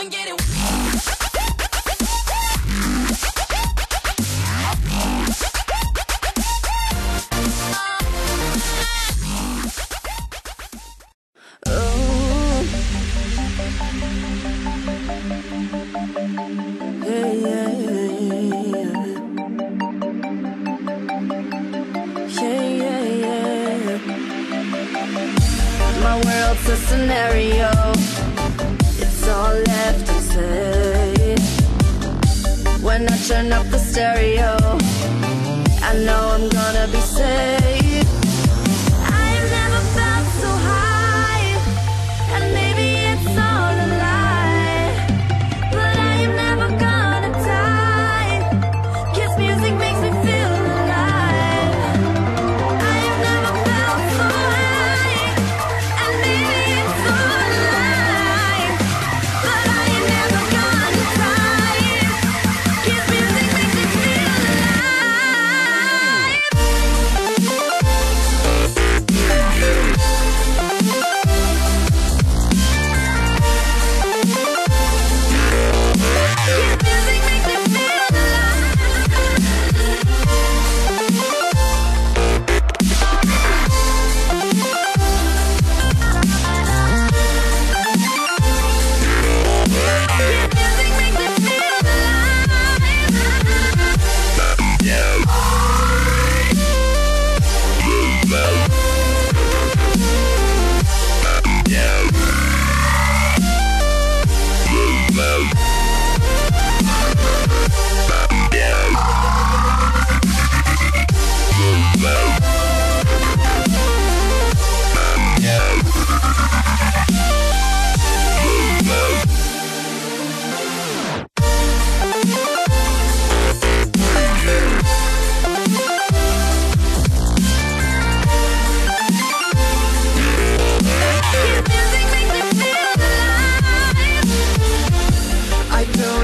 come and get it. My world's a scenario. Turn up the stereo,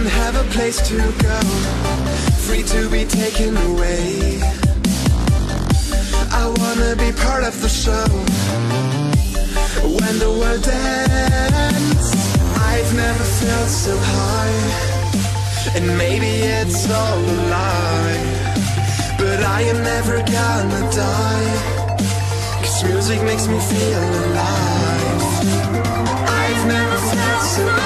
don't have a place to go, free to be taken away. I wanna be part of the show, when the world ends. I've never felt so high, and maybe it's all a lie. But I am never gonna die, cause music makes me feel alive. I've never felt so high.